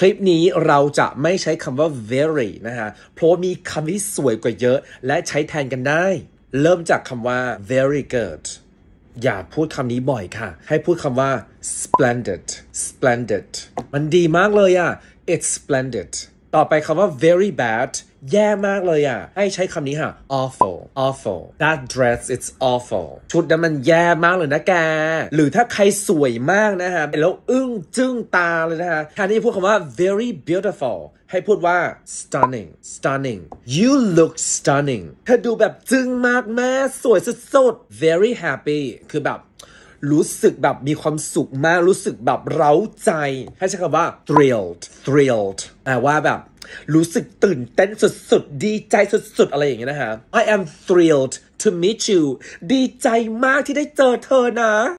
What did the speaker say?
คลิปนี้เราจะไม่ใช้คำว่า very นะฮะ เพราะมีคำที่สวยกว่าเยอะ และใช้แทนกันได้ เริ่มจากคำว่า very good อย่าพูดคำนี้บ่อยค่ะ ให้พูดคำว่า splendid splendid มันดีมากเลยอะ it's splendid ต่อไปคำว่า very bad แย่มากเลยอะ ให้ใช้คำนี้ค่ะ awful awful that dress it's awful ชุดนั้นมันแย่มากเลยนะแก หรือถ้าใครสวยมากนะฮะแล้วอึ้งจึ้งตาเลยนะฮะแทนที่พูดคำว่า very beautiful ให้พูดว่า stunning stunning you look stunning เธอดูแบบจึ้งมากแม่สวยสุดๆ very happy คือแบบ รู้สึกแบบมีความสุขมาก รู้สึกแบบเร้าใจ ให้ใช้คำว่า thrilled thrilled แปลว่าแบบรู้สึกตื่นเต้นสุดๆ ดีใจสุดๆ อะไรอย่างเงี้ยนะฮะ I am thrilled to meet you ดีใจมากที่ได้เจอเธอนะ